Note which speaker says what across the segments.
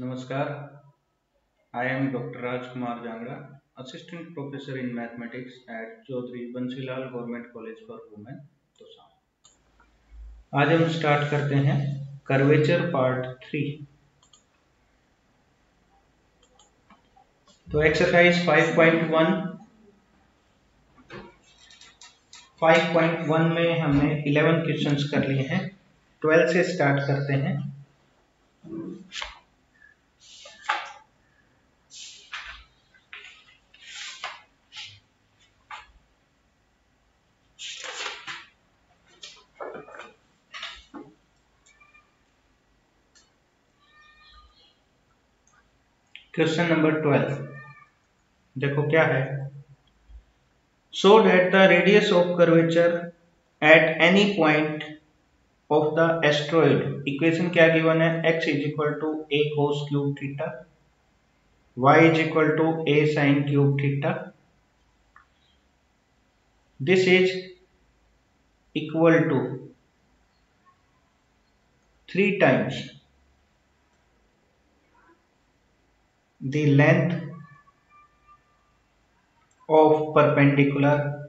Speaker 1: Namaskar, I am doctor Rajkumar Jangra assistant professor in Mathematics at Chaudhary Bansilal government college for women Tosham आज हम start करते हैं curvature part three तो exercise 5.1 5.1 में हमने 11 questions कर लिए हैं। 12 से स्टार्ट करते हैं। Question number twelve. देखो क्या है। So that the radius of curvature at any point of the astroid equation क्या गिवन है? X is equal to A cos cube theta y is equal to A sine cube theta this is equal to three times the length of perpendicular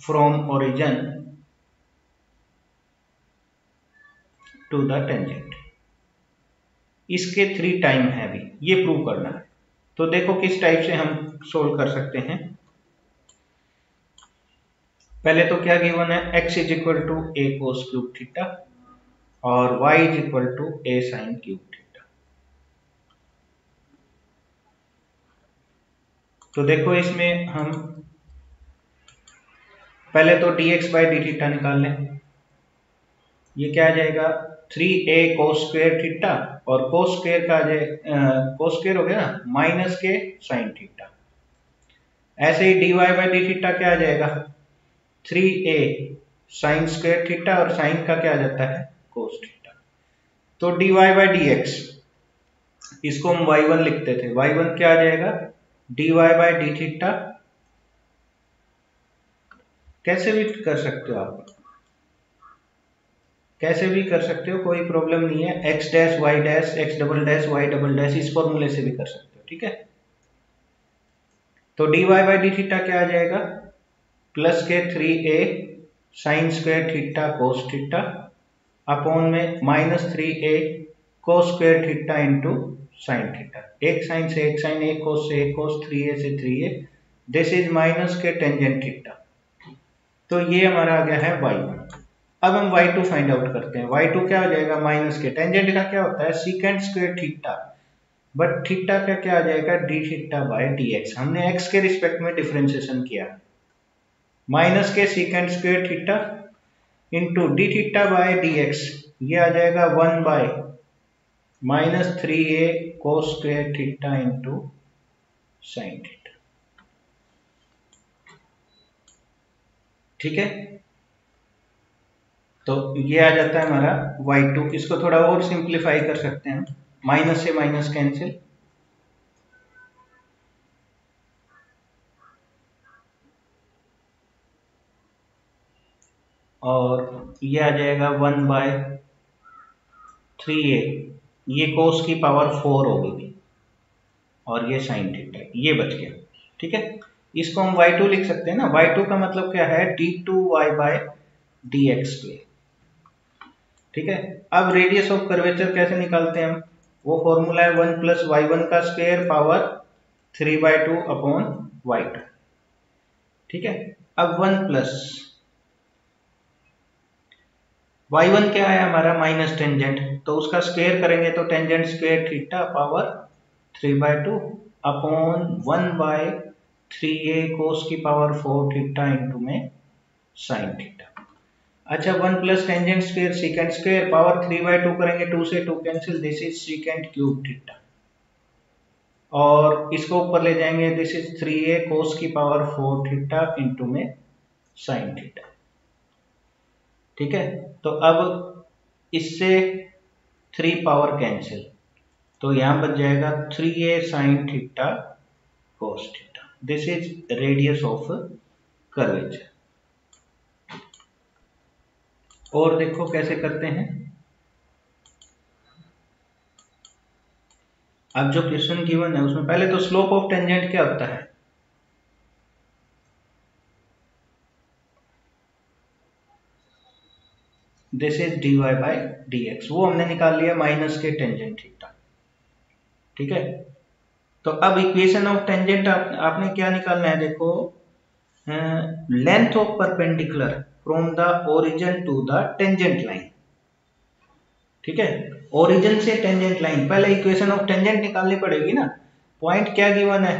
Speaker 1: from origin to the tangent. इसके three time है अभी। ये prove करना है। तो देखो किस type से हम सोल्व कर सकते हैं। पहले तो क्या गिवन है? x is equal to A cos cube theta और y is equal to A sine cube theta तो देखो इसमें हम पहले तो dx बाई डी थीटा निकाल लें। ये क्या आ जाएगा? Three A cos square theta और कोस स्क्वेयर का जाए कोस स्क्वेयर हो गया ना? माइनस के साइन थीटा ऐसे ही D Y by D theta क्या आ जाएगा? Three A sine square theta और साइन का क्या आ जाता है? कोस थीटा तो बाई डी एक्स इसको हम वाई वन लिखते थे। वाई वन क्या आ जाएगा? D Y by D theta कैसे भी कर सकते हो आप? कैसे भी कर सकते हो, कोई प्रॉब्लम नहीं है। X dash Y dash X double dash Y double dash इस फॉर्मूले से भी कर सकते हो, ठीक है? तो D Y by D theta क्या आ जाएगा? प्लस के three A sine square theta cos theta upon में minus three A cos square theta into sine theta एक साइन से एक साइन एक कोस से एक कोस थ्री ए से three A this is minus के टेंजेंट थीटा तो ये हमारा आ गया है वाई वन अब हम वाई टू फाइंड आउट करते हैं। वाई टू क्या हो जाएगा? माइनस के टेंजेंट का क्या होता है? Secant square theta but theta का क्या आ जाएगा? D theta by D X हमने एक्स के रिस्पेक्ट में डिफ्रेंसिएशन किया। माइनस के secant square theta into D theta by D X ये आ जाएगा one by minus three A cos square theta into sine theta ठीक है? तो ये आ जाता है हमारा वाई टू इसको थोड़ा और सिंप्लीफाई कर सकते हैं माइनस से माइनस कैंसिल और ये आ जाएगा वन बाय थ्री ए। ये कोस की पावर फोर हो होगी। और ये साइन थीटा ये बच गया। ठीक है? इसको हम वाई टू लिख सकते हैं ना। वाई टू का मतलब क्या है? D two Y by D X square ठीक है? अब रेडियस ऑफ़ कर्वेचर कैसे निकालते हैं हम? वो फॉर्मूला है वन प्लस वाई वन का square power three by two upon Y two ठीक है? अब वन प्लस वाई वन क्या है हमारा? माइनस टेंजेंट तो उसका स्क्वेयर करेंगे तो tangent square theta power three by two upon one by three A cos की पावर फोर थीटा इंटू में साइन थीटा अच्छा one plus tangent square secant square power three by two करेंगे two से two cancel this is secant cube theta और इसको ऊपर ले जाएँगे this is three A cos की पावर फोर थीटा इंटू में साइन थीटा ठीक है? तो अब इससे थ्री पावर कैंसिल तो यहाँ बच जाएगा three A sine theta cos theta this is radius of curvature और देखो कैसे करते हैं। अब जो क्वेश्चन गिवन है, उसमें पहले तो स्लोप ऑफ़ टेंजेंट क्या होता है? This is D Y by D X वो हमने निकाल लिया माइनस के टेंजेंट थीटा ठीक है? तो अब इक्वेशन ऑफ़ टेंजेंट आप, आपने क्या निकालना है देखो? Length of perpendicular from the origin to the tangent line ठीक है? ओरिजिन से टेंजेंट लाइन पहले इक्वेशन ऑफ़ टेंजेंट निकालनी पड़ेगी ना। पॉइंट क्या गिवन है?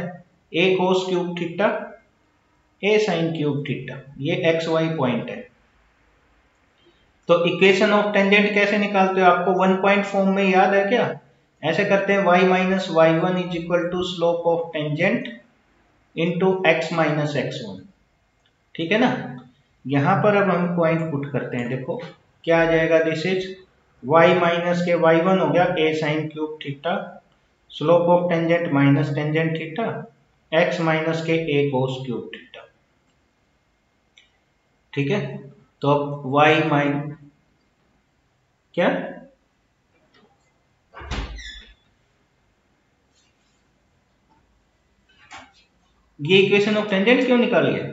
Speaker 1: A cos cube theta A sine cube theta ये एक्स वाई पॉइंट है। तो इक्वेशन ऑफ़ टेंजेंट कैसे निकालते हो आपको वन पॉइंट फॉर्म में याद है क्या? ऐसे करते हैं y minus Y one is equal to slope of tangent into X minus X one ठीक है ना? यहाँ पर अब हम पॉइंट पुट करते हैं, देखो, क्या आ जाएगा दिस इज़ y माइनस के वाई वन हो गया, a sine cube theta slope of tangent minus tangent theta x minus के a कोस क्यूब थीटा ठीक है? तो अब y माइन क्या? ये इक्वेशन ऑफ़ टेंजेंट क्यों निकाल लिया?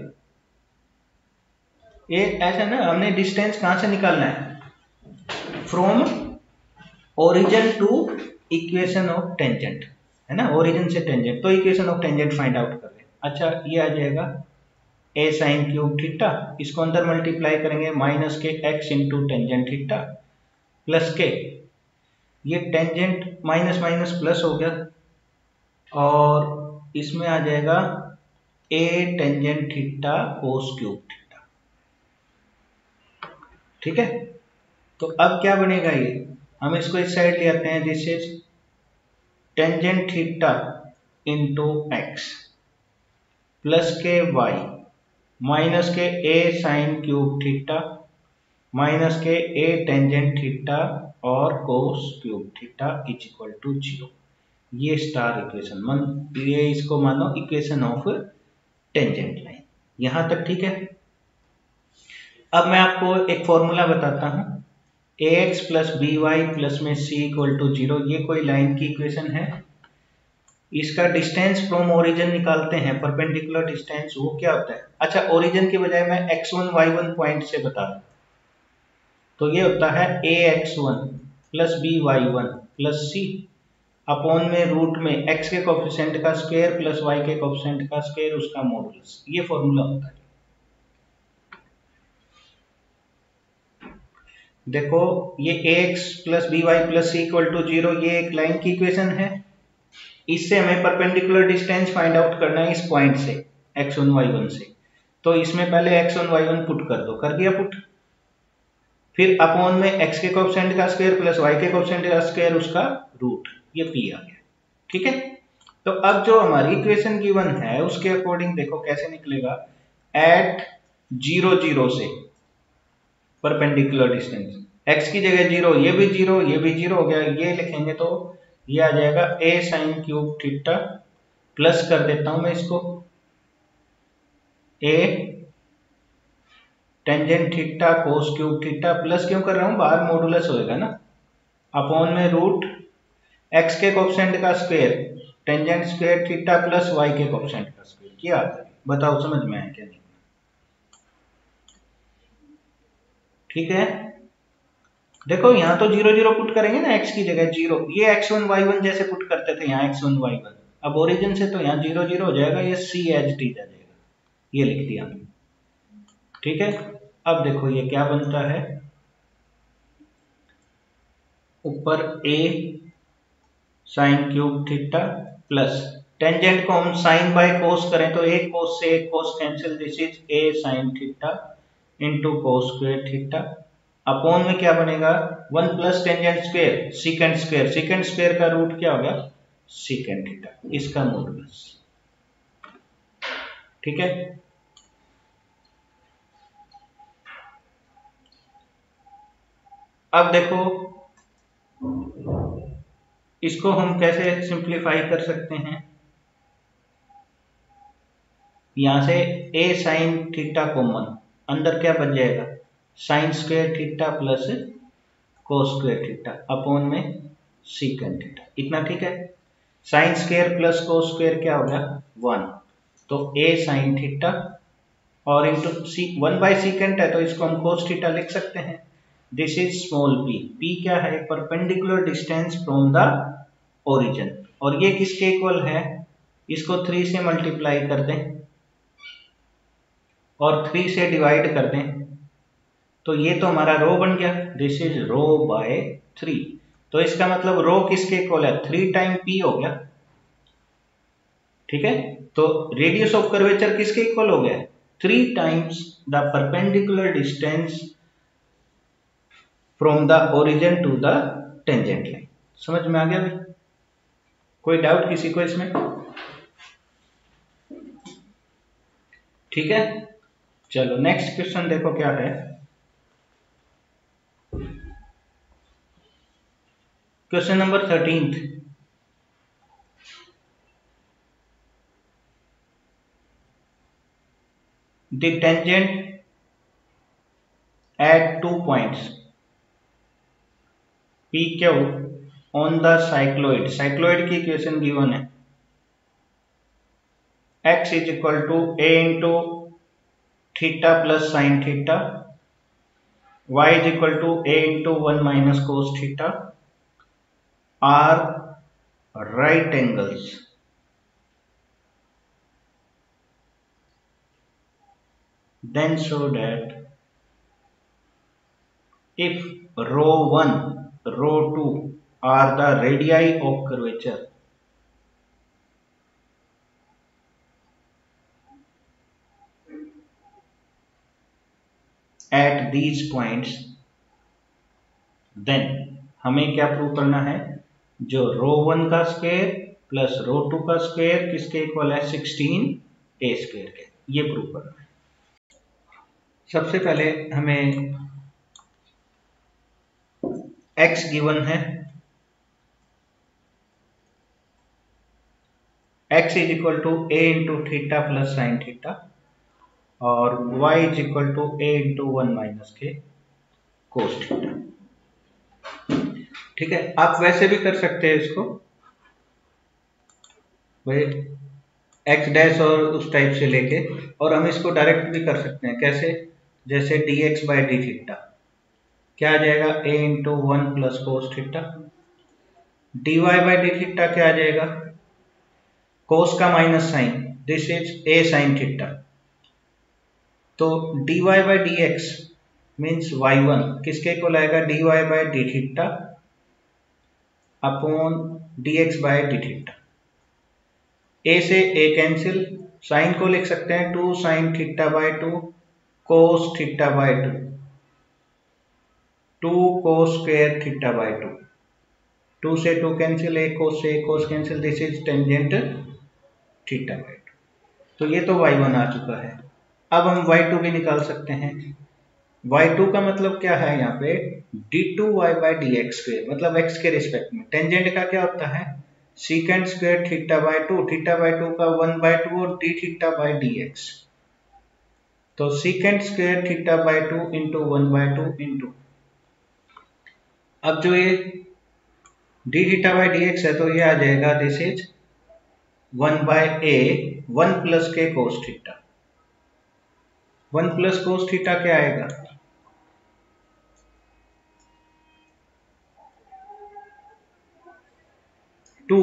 Speaker 1: ये ऐसा ना, हमने डिस्टेंस कहाँ से निकालना है? From origin to equation of tangent है ना? ओरिजिन से टेंजेंट तो equation of tangent find out कर रहे अच्छा ये आ जाएगा ए साइन क्यूब थीटा इसको अंदर मल्टीप्लाई करेंगे माइनस के X into tangent theta plus के ये टेंजेंट माइनस माइनस प्लस हो गया। और इसमें आ जाएगा A tangent theta cos cube theta ठीक है? तो अब क्या बनेगा ये? हम इसको इस साइड ले आते हैं this is tangent theta into X plus के वाई माइनस के A sine cube theta, minus के ए टेंजेंट थीटा और cos cube theta is equal to zero ये स्टार इक्वेशन मन, ये इसको मानो इक्वेशन ऑफ़ टेंजेंट लाइन यहाँ तक ठीक है? अब मैं आपको एक फॉर्मूला बताता हूँ. A X plus B Y plus में सी इक्वल टू ज़ीरो ये कोई लाइन की इक्वेशन है? इसका डिस्टेंस फ्रॉम ओरिजिन निकालते हैं परपेंडिकुलर डिस्टेंस वो क्या होता है? अच्छा ओरिजिन के बजाय मैं x one y one point से बता दूँ। तो ये होता है a x one plus b y one plus c upon में रूट में एक्स के कोफिशिएंट का स्क्वायर प्लस वाई के कोफिशिएंट का स्क्वायर उसका मॉडुलस ये फॉर्मूला होता है। देखो, ये a x plus b y plus c equal to zero ये एक लाइन की इक्वेशन है। इससे हमें परपेंडिकुलर डिस्टेंस फाइंड आउट करना है इस पॉइंट से एक्स वन वाई वन से। तो इसमें पहले x one y one put कर दो। कर दिया पुट फिर अपॉन में एक्स के कोफिशिएंट का स्क्वायर प्लस वाई के कोफिशिएंट का स्क्वायर उसका रूट ये पी आ गया। ठीक है? तो अब जो हमारी इक्वेशन गिवन है, उसके अकॉर्डिंग देखो कैसे निकलेगा। एट ज़ीरो ज़ीरो से परपेंडिकुलर डिस्टेंस एक्स की जगह ज़ीरो ये भी ज़ीरो ये भी ज़ीरो हो गया। ये लिखेंगे तो ये आ जाएगा a sine cube theta plus कर देता हूँ मैं इसको। A tangent theta cos cube theta plus क्यों कर रहा हूँ? बाहर मॉडुलस होएगा ना। अपॉन में रूट एक्स के कोफिशिएंट का square tangent square theta plus y के कोफिशिएंट का स्क्वायर क्या? आता है बताओ, समझ में आया क्या? नहीं ठीक है? देखो, यहाँ तो ज़ीरो ज़ीरो पुट करेंगे ना एक्स की जगह ज़ीरो। ये एक्स वन वाई वन जैसे पुट करते थे, यहाँ एक्स वन वाई वन अब ओरिजिन से तो यहाँ ज़ीरो ज़ीरो हो जाएगा, ये सी एच टी आ जाएगा। ये लिख दिया हमने। ठीक है? अब देखो, ये क्या बनता है? ऊपर a sine cube theta plus tangent को हम साइन बाय कोस करें तो एक कोस से एक cos cancel this is a sine theta into cos square theta upon में क्या बनेगा? One plus tangent square secant square secant square का रूट क्या होगा? सिकेंड थीटा इसका मॉडुलस ठीक है? अब देखो, इसको हम कैसे सिंप्लीफाई कर सकते हैं? यहाँ से ए साइन थीटा कॉमन अंदर क्या बच जाएगा? Sine square theta plus cos square theta upon में सीकेंड थीटा। इतना ठीक है? Sine square plus cos square क्या होगा? वन। तो ए साइन थीटा और into c one by secant है तो इसको हम कोस थीटा लिख सकते हैं। This is small p p क्या है? Perpendicular distance from the origin और ये किसके इक्वल है? इसको थ्री से मल्टीप्लाई कर दें और थ्री से डिवाइड कर दें। तो ये तो हमारा रो बन गया। This is rho by three तो इसका मतलब रो किसके इक्वल है? थ्री टाइम पी हो गया। ठीक है? तो रेडियस ऑफ़ कर्वेचर किसके इक्वल हो गया? Three times the perpendicular distance from the origin to the tangent line समझ में आ गया भाई? कोई डाउट किसी को इसमें? ठीक है? चलो नेक्स्ट क्वेश्चन देखो क्या है। Question number thirteenth the tangent at two points p q on the cycloid cycloid की इक्वेशन गिवन है x is equal to a into theta plus sin theta y is equal to a into 1 minus cos theta are right angles then show that if rho 1 rho 2 are the radii of curvature at these points then हमें क्या prove करना है जो rho one का square plus rho two का square किसके equal है? 16 ए square के। ये प्रूव करना है। सबसे पहले हमें एक्स गिवन है। X is equal to a into theta plus sine theta और y is equal to a into one minus के कोस थीटा ठीक है? आप वैसे भी कर सकते हैं इसको। भाई एक्स डैश और उस टाइप से लेके, और हम इसको डायरेक्ट भी कर सकते हैं। कैसे? जैसे d x by d theta क्या आ जाएगा? A into one plus cos theta d y by d theta क्या आ जाएगा? कोस का minus sine this is a sine theta तो d y by d x means y one किसके को लाएगा? D y by d theta upon d x by d theta. A से a cancel sine को लिख सकते हैं two sine theta by two cos theta by 2 2 cos square theta by 2 2 से 2 cancel एक cos से एक cos cancel this is tangent theta by two तो ये तो वाई वन आ चुका है। अब हम वाई टू भी निकाल सकते हैं। Y2 का मतलब क्या है यहाँ पे? D2y by d x square मतलब x के रिस्पेक्ट में। टेंजेंट का क्या होता है? Secant square theta by two theta by two का वन बाई टू और d theta by d x तो secant square theta by two into one by two into अब जो ये d theta by d x है तो ये आ जाएगा this is one by a one plus के cos theta one plus cos theta क्या आएगा? Two.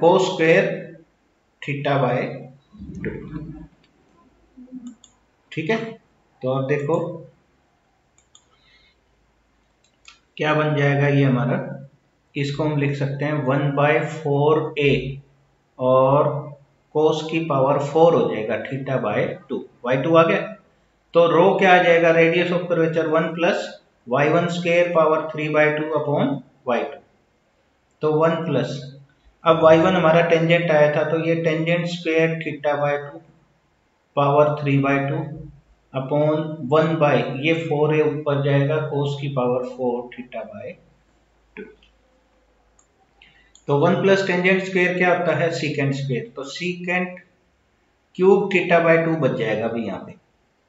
Speaker 1: Cos square theta by two ठीक है? तो अब देखो, क्या बन जाएगा ये हमारा? इसको हम लिख सकते हैं वन बाय फोर ए और कोस की पावर फोर हो जाएगा theta by two y two आ गया? तो रो क्या आ जाएगा? Radius of curvature one plus y one square power three by two upon y two तो वन प्लस अब y1 हमारा टेंजेंट आया था तो ये tangent square theta by two power three by two upon one by ये four है ऊपर जाएगा कोस की power four theta by two तो वन प्लस टेंजेंट स्क्वेयर क्या होता है? सीकेंट स्क्वेयर तो secant cube theta by two बच जाएगा अभी यहाँ पे.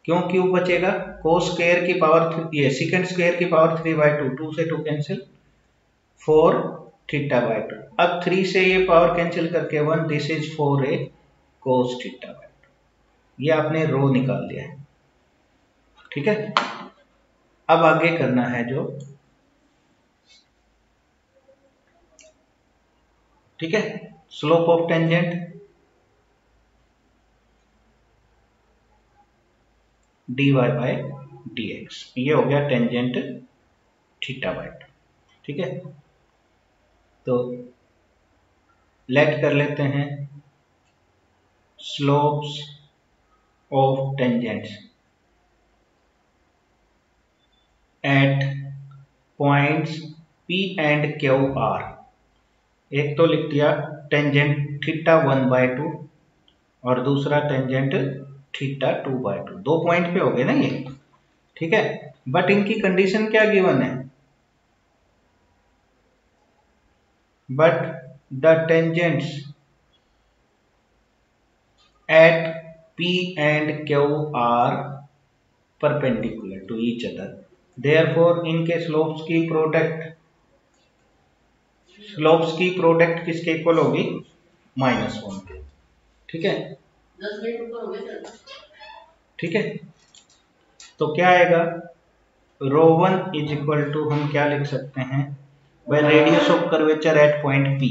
Speaker 1: क्यों क्यूब बचेगा? कोस स्क्वायर की पावर ये सेकंड स्क्वायर की power three by two two से two cancel four theta by two अब थ्री से ये पावर कैंसिल करके one this is four a cos theta by two ये आपने रो निकाल लिया है। ठीक है? अब आगे करना है जो। ठीक है? Slope of tangent d y by d x ये हो गया टेंजेंट थीटा टू ठीक है? तो लेट कर लेते हैं slopes of tangents at points P and Q are एक तो लिख दिया tangent theta one by two और दूसरा tangent theta two by two. दो पॉइंट पे हो गए ना ये। ठीक है? बट इनकी कंडीशन क्या गिवन है? But the tangents at P and Q are perpendicular to each other. Therefore, इनके स्लोप्स की प्रोडक्ट स्लोप्स की प्रोडक्ट किसके इक्वल होगी? माइनस वन के। ठीक है? ठीक है? तो क्या आएगा? Rho one is equal to हम क्या लिख सकते हैं? भाई radius of curvature at point P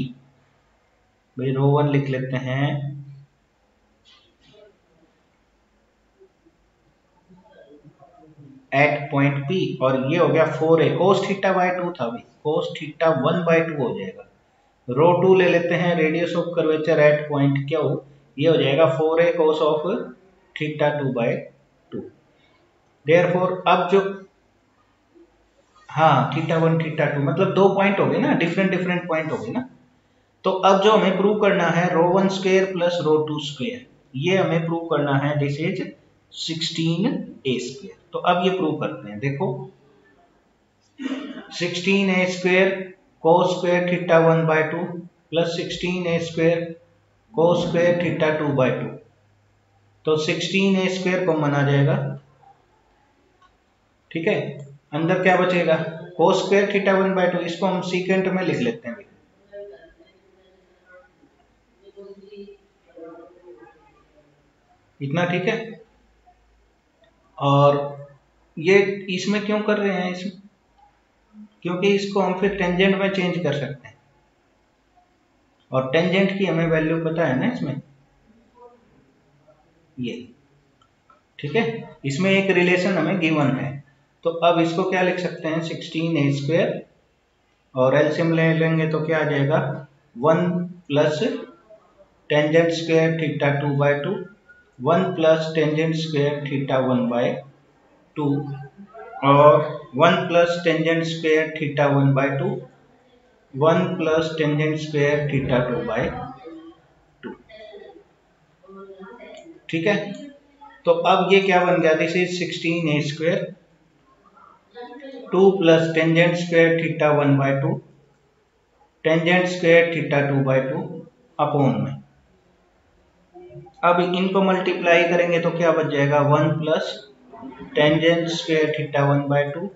Speaker 1: भाई रो वन लिख लेते हैं। एट पॉइंट पी और ये हो गया four a cos theta by two था भाई। Cos theta one by two हो जाएगा। रो टू ले लेते हैं radius of curvature at point Q ये हो जाएगा four a cos of theta two by two there अब जो हाँ थीटा वन थीटा टू मतलब दो पॉइंट हो गए ना डिफरेंट डिफरेंट पॉइंट हो गए ना। तो अब जो हमें प्रूव करना है rho one square plus rho two square ये हमें प्रूव करना है this is sixteen a square तो अब ये प्रूव करते हैं, देखो। सिक्सटीन ए स्क्वेयर को square theta one by two plus sixteen a square cos square theta two by two तो सिक्सटीन ए स्क्वेयर कॉमन आ जाएगा। ठीक है? अंदर क्या बचेगा? को square theta one by two इसको हम सीकेंट में लिख लेते हैं। इतना ठीक है? और ये इसमें क्यों कर रहे हैं इसमें? क्योंकि इसको हम फिर टेंजेंट में चेंज कर सकते हैं। और टेंजेंट की हमें वैल्यू पता है ना इसमें? ये। ठीक है? इसमें एक रिलेशन हमें गिवन है। तो अब इसको क्या लिख सकते हैं? सिक्सटीन ए स्क्वेयर और एल्सियम ले लेंगे तो क्या आ जाएगा? One plus tangent square theta two by two one plus tangent square theta one by two और one plus tangent square theta one by two one plus tangent square theta two by two. ठीक है? तो अब ये क्या बन गया? This is sixteen a square two plus tangent square theta one by two tangent square theta two by two upon में। अब इनको मल्टीप्लाई करेंगे तो क्या बच जाएगा? One plus tangent square theta one by two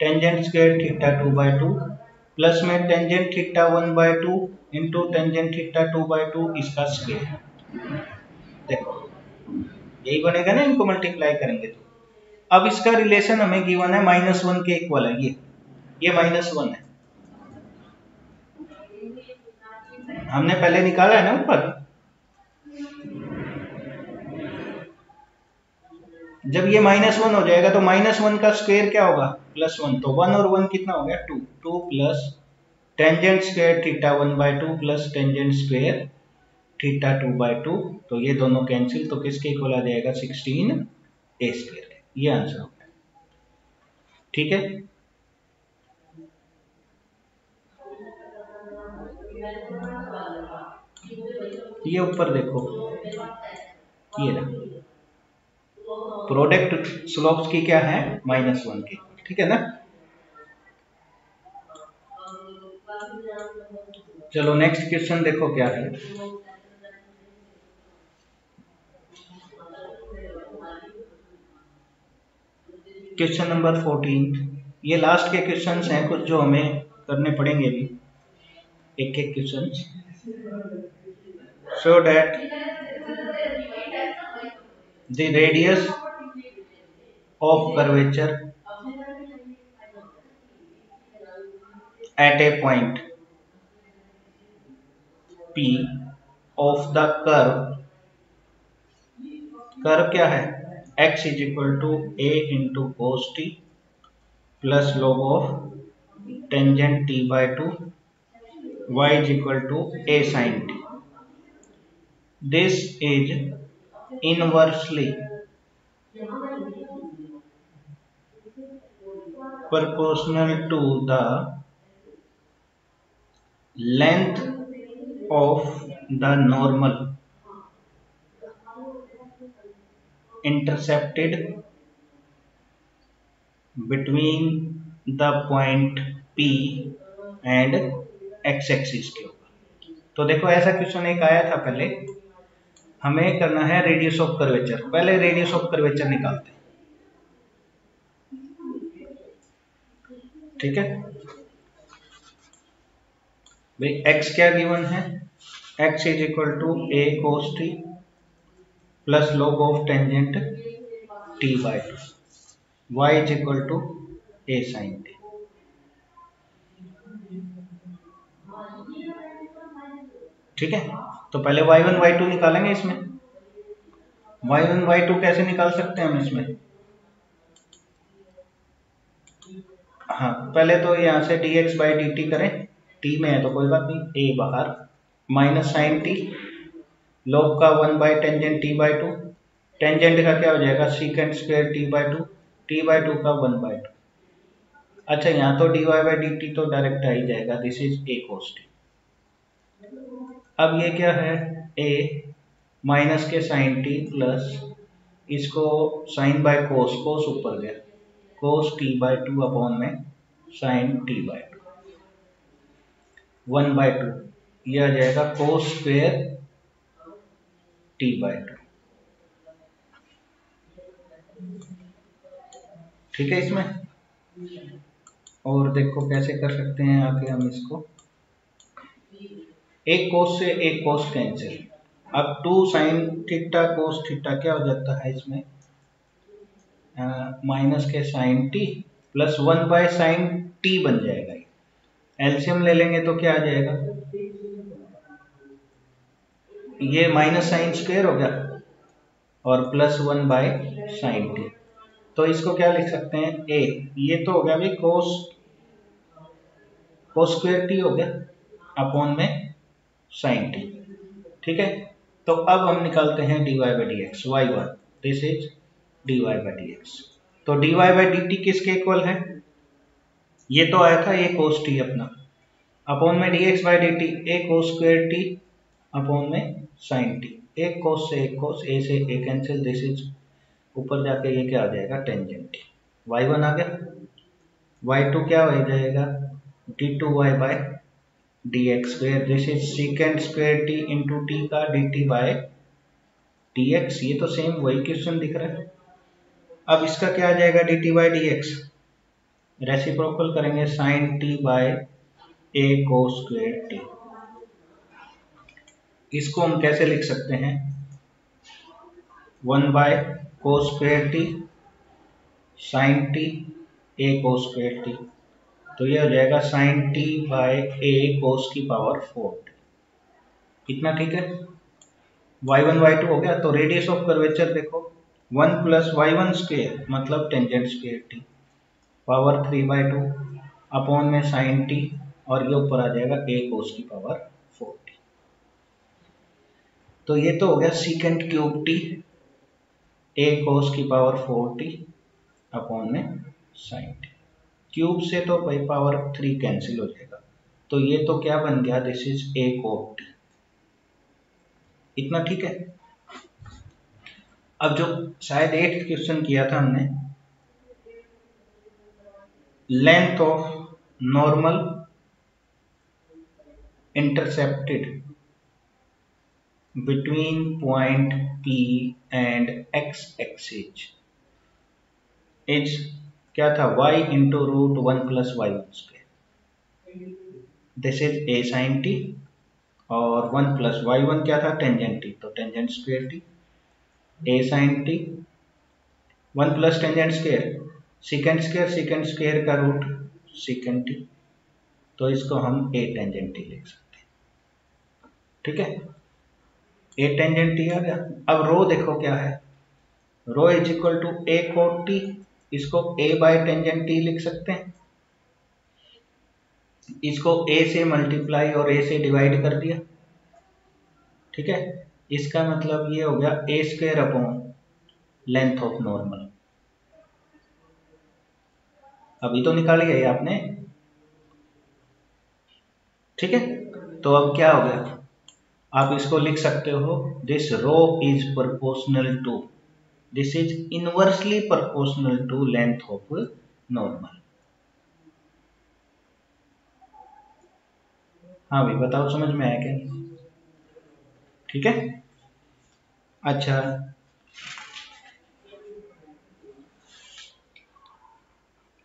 Speaker 1: tangent square theta two by two plus में tangent theta one by two into tangent theta two by two इसका स्क्वेयर देखो, यही बनेगा ना, इनको मल्टीप्लाई करेंगे तो। अब इसका रिलेशन हमें गिवन है माइनस वन के इक्वल है, ये। ये माइनस वन है। हमने पहले निकाला है ना ऊपर? जब ये माइनस वन हो जाएगा तो माइनस वन का स्क्वेयर क्या होगा? प्लस वन तो वन और वन कितना हो गया? Two two plus tangent square theta one by two plus tangent square theta two by two तो ये दोनों कैंसिल तो किसके इक्वल आ जाएगा? सिक्सटीन ए स्क्वेयर ये आंसर हो गया। ठीक है? ये ऊपर देखो। ये ना प्रोडक्ट स्लोप्स की क्या है? माइनस वन की। ठीक है ना? चलो नेक्स्ट क्वेश्चन देखो क्या है। क्वेश्चन नंबर फोर्टीन ये लास्ट के क्वेश्चन हैं, कुछ जो हमें करने पड़ेंगे भी। एक एक question so that the radius of curvature at a point P of the curve curve क्या है? X is equal to a into cos t plus log of tangent t by two y is equal to a sine t this is inversely proportional to the length of the normal intercepted between the point P and x axis के ऊपर तो देखो ऐसा question एक आया था पहले हमें करना है रेडियस ऑफ़ कर्वेचर पहले रेडियस ऑफ़ कर्वेचर निकालते हैं ठीक है? भाई, x क्या गिवन है? x is equal to a cos t plus log of tangent t by two y is equal to a sine t ठीक है? तो पहले y1 y2 निकालेंगे इसमें। y1 y2 कैसे निकाल सकते हैं हम इसमें? हाँ पहले तो यहाँ से dx बाई डी टी करें। टी में है तो कोई बात नहीं ए बाहर माइनस साइन टी लॉग का one by tangent t by two tangent का क्या हो जाएगा secant square t by two t by two का वन बाई टू अच्छा यहाँ तो d y by d t तो डायरेक्ट आ ही जाएगा this is a cos t अब ये क्या है ए माइनस के साइन टी प्लस इसको साइन बाय कोस कोस ऊपर गया। Cos t by two upon में sine t by two one by two ये आ जाएगा cos square t by two ठीक है इसमें? और देखो कैसे कर सकते हैं आगे हम इसको। एक कोस से एक कोस कैंसिल अब two sine theta cos theta क्या हो जाता है इसमें? माइनस के sine t plus one by sine t बन जाएगा एल्सियम ले लेंगे तो क्या आ जाएगा? ये माइनस साइन स्क्वेयर हो गया और plus one by sine t. तो इसको क्या लिख सकते हैं? ए ये तो हो गया भाई कोस कोस स्क्वेयर टी हो गया अपॉन में साइन टी ठीक है? तो अब हम निकालते हैं d y by d x y one this is d y by d x तो d y by d t किसके इक्वल है? ये तो आया था ए कोस टी अपना। अपॉन में d x by d t a cos square t upon में साइन टी एक कोस से एक कोस ए से ए कैंसिल दिस इज़ ऊपर जाके ये क्या आ जाएगा? टेंजेंट टी वाई वन आ गया। वाई टू क्या हो जाएगा? D two y by d x square this is secant square t into t का d t by d x ये तो सेम वही क्वेश्चन दिख रहा है। अब इसका क्या आ जाएगा? D t by d x reciprocal करेंगे sine t by a cos square t इसको हम कैसे लिख सकते हैं? One by cos square t sine t a cos square t तो ये हो जाएगा sine t by a cos की पावर फोर टी इतना ठीक है? वाई वन वाई टू हो गया तो रेडियस ऑफ़ कर्वेचर देखो। One plus y one square मतलब tangent square t power three by two upon में साइन टी और ये ऊपर आ जाएगा ए कोस की पावर फोर टी तो ये तो हो गया secant cube t a cos की पावर फोर टी अपॉन में साइन टी क्यूब से तो भाई पावर थ्री कैंसिल हो जाएगा। तो ये तो क्या बन गया? This is a cot t इतना ठीक है? अब जो शायद एट क्वेश्चन किया था हमने, length of normal intercepted between point P and x axis is क्या था? Y into root one plus y square this is a sine t और वन प्लस वाई वन क्या था? टेंजेंट टी तो tangent square t a sine t one plus tangent square secant square secant square का root secant t तो इसको हम a tangent t लिख सकते हैं। ठीक है? ए टेंजेंट टी आ गया। अब रो देखो क्या है। Rho is equal to a cot t इसको ए बाय टेंजेंट टी लिख सकते हैं। इसको ए से मल्टीप्लाई और ए से डिवाइड कर दिया। ठीक है? इसका मतलब ये हो गया a square upon length of normal अभी तो निकाल गया ये आपने। ठीक है? तो अब क्या हो गया? आप इसको लिख सकते हो this rho is proportional to this is inversely proportional to length of normal. हाँ भाई, बताओ समझ में आया क्या? ठीक है? अच्छा।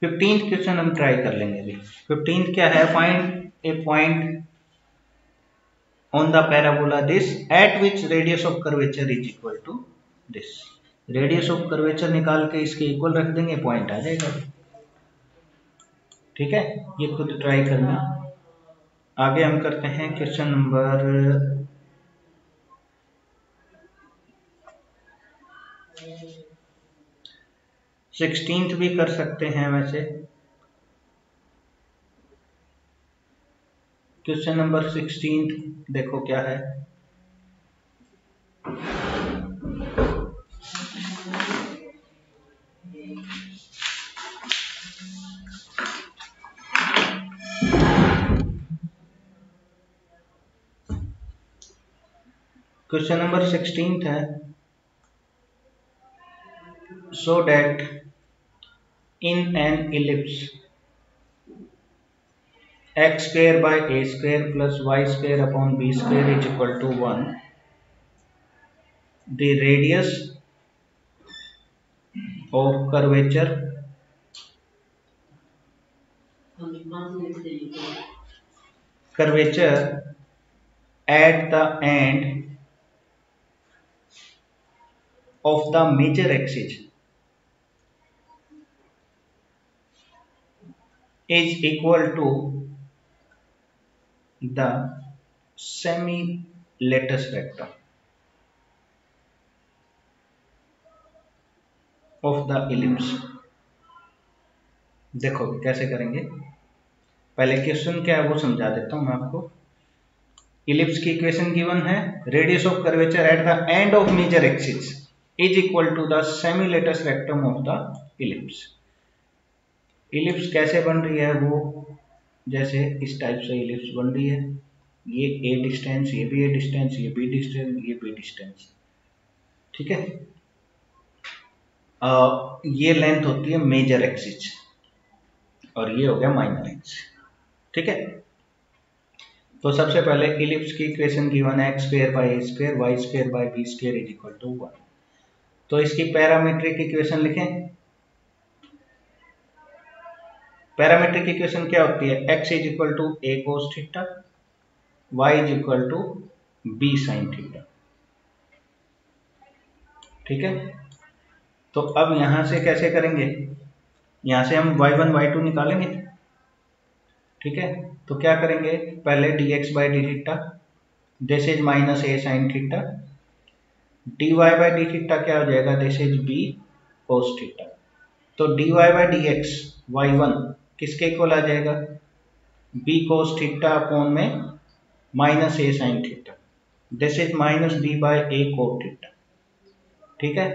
Speaker 1: फिफ्टींथ क्वेश्चन हम ट्राई कर लेंगे अभी। फिफ्टींथ क्या है? Find a point on the parabola this at which radius of curvature is equal to this radius of curvature निकाल के इसके इक्वल रख देंगे पॉइंट आ जाएगा ठीक है? ये खुद ट्राई करना। आगे हम करते हैं क्वेश्चन नंबर सिक्सटींथ भी कर सकते हैं वैसे। क्वेश्चन नंबर सिक्सटींथ देखो क्या है। क्वेश्चन नंबर सिक्सटीन है। So that in an ellipse x square by a square plus y square upon b square is equal to one the radius of curvature curvature at the end of the major axis. is equal to the semi lattice vector of the ellipse. देखो कैसे करेंगे। पहले question क्या है वो समझा देता हूँ मैं आपको। इलिप्स की इक्वेशन गिवन है। Radius of curvature at the end of major axis is equal to the semi latest rectum of the ellipse कैसे बन रही है वो? जैसे इस टाइप से इलिप्स बन रही है। ये ए डिस्टेंस ये भी ए डिस्टेंस ये बी डिस्टेंस ये बी डिस्टेंस ठीक है? आ, ये लेंथ होती है मेजर एक्सिस और ये हो गया माइनर एक्सिस ठीक है? तो सबसे पहले इलिप्स की इक्वेशन गिवन है x square by a square y square by b square is equal to one तो इसकी पैरामीट्रिक इक्वेशन लिखें। पैरामीट्रिक इक्वेशन क्या होती है? X is equal to a cos theta y is equal to b sine theta ठीक है? तो अब यहाँ से कैसे करेंगे? यहाँ से हम y1 y2 निकालेंगे। ठीक है? तो क्या करेंगे? पहले dx by d theta this is minus a sine theta d y by d theta क्या हो जाएगा? This is b cos theta तो d y by d x y one किसके इक्वल आ जाएगा? बी कोस थीटा अपॉन में minus a sine theta this is minus b by a cot theta ठीक है?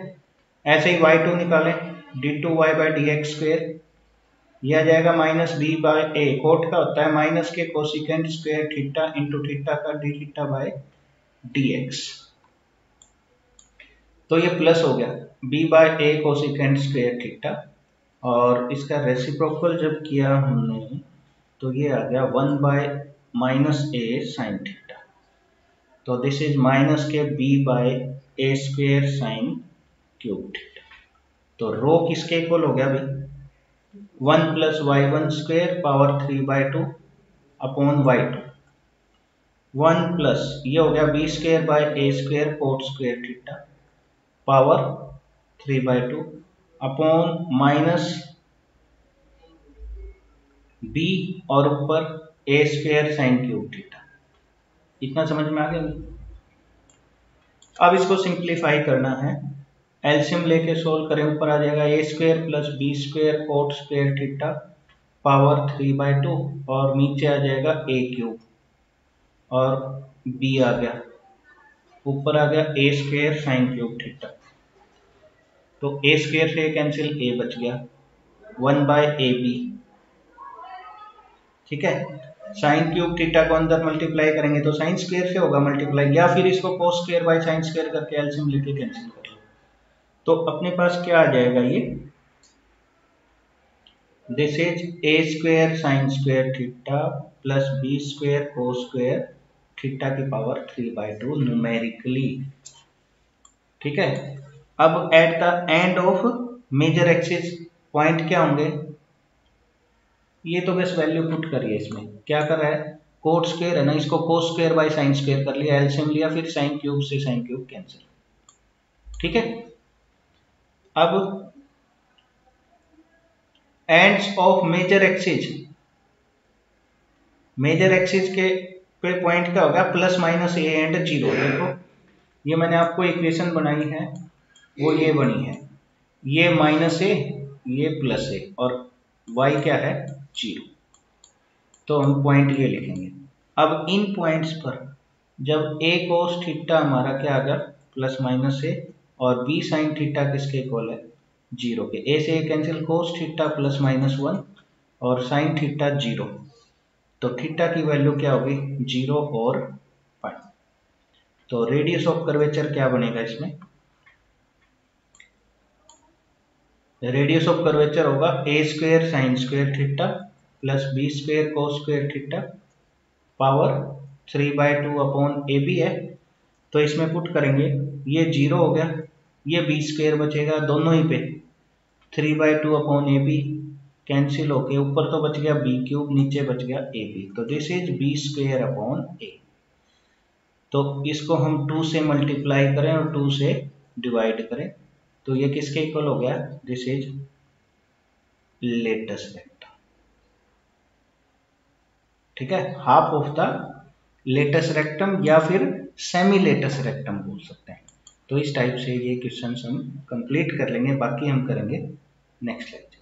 Speaker 1: ऐसे ही वाई टू निकालें. D two y by d x square यह आ जाएगा minus b by a cot का होता है माइनस के cosecant square theta into theta का d theta by d x तो ये प्लस हो गया. B by a cosecant square theta और इसका रेसिप्रोकल जब किया हमने तो ये आ गया one by minus a sine theta. तो दिस इज़ माइनस के b by a square sine cube theta. तो रो किसके इक्वल हो गया भाई? One plus y one square power three by two upon y two one plus ये हो गया b square by a square cot square theta. Power three by two upon minus b और ऊपर a square sine cube theta. इतना समझ में आ गया? अब इसको सिंप्लीफाई करना है। एल्सियम लेके सोल्व करें, ऊपर आ जाएगा a square plus b square cot square theta power three by two और नीचे आ जाएगा ए क्यूब और बी आ गया। ऊपर आ गया a square sine cube theta. तो ए स्क्वेयर से कैंसिल ए बच गया। वन बाय ए बी ठीक है? साइन क्यूब थीटा को अंदर मल्टीप्लाई करेंगे तो साइन स्क्वेयर से होगा मल्टीप्लाई या फिर इसको cos square by sine square करके एल्सियम लेके कैंसिल कर तो अपने पास क्या आ जाएगा ये? This is a square sine square theta plus b square cos square theta की power three by two numerically ठीक है? अब at the end of major axis point क्या होंगे? ये तो बस वैल्यू पुट करिए इसमें। क्या कर रहा है? कोट स्क्वेयर है ना? इसको cos square by sine square कर लिया। एल्सियम लिया, फिर साइन क्यूब से साइन क्यूब कैंसिल ठीक है? अब ends of major axis major axis के पे पॉइंट क्या होगा? Plus minus a and zero देखो, ये मैंने आपको इक्वेशन बनाई है। वो ये बनी है। ये माइनस ए, ये प्लस ए और वाई क्या है? ज़ीरो। तो हम पॉइंट ये लिखेंगे। अब इन पॉइंट्स पर जब ए कोस थीटा हमारा क्या आ गया? प्लस माइनस ए और बी साइन थीटा किसके इक्वल है? ज़ीरो के। ए से a cancel cos theta plus minus one और साइन थीटा ज़ीरो। तो थीटा की वैल्यू क्या होगी? ज़ीरो और पाई तो रेडियस ऑफ़ कर्वेचर क्या बनेगा इसमें? रेडियस ऑफ़ कर्वेचर होगा a square sine square theta plus b square cos square theta power three by two upon a b है। तो इसमें पुट करेंगे, ये ज़ीरो हो गया, ये बी स्क्वेयर बचेगा दोनों ही पे। Three by two upon a b cancel होके ऊपर तो बच गया बी क्यूब नीचे बच गया ए बी तो this is b square upon a तो इसको हम टू से मल्टीप्लाई करें और टू से डिवाइड करें। तो ये किसके इक्वल हो गया? दिस इज़ लेटेस्ट वेक्टर ठीक है? Half of the latest rectum या फिर सेमी लेटेस्ट रेक्टम बोल सकते हैं। तो इस टाइप से ये क्वेश्चन हम कंप्लीट कर लेंगे, बाकी हम करेंगे नेक्स्ट लेक्चर